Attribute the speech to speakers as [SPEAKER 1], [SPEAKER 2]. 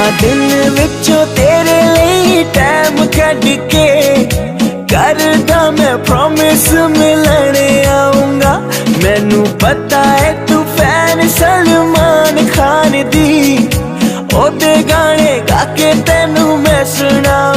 [SPEAKER 1] ਹਾਂ ਦਿਨ ਵਿੱਚੋਂ ਤੇਰੇ ਲਈ ਟਾਈਮ ਕੱਢ ਕੇ ਕਰਦਾ ਮੈਂ ਪ੍ਰੋਮਿਸ ਮਿਲਣ ਆਉਂਗਾ ਮੈਨੂੰ ਪਤਾ ਹੈ ਤੂੰ ਫੈਨ ਸਲਮਾਨ ਖਾਨ ਦੀ। ਉਹਦੇ ਗਾਣੇ ਗਾ ਕੇ ਤੈਨੂੰ ਮੈਂ ਸੁਣਾ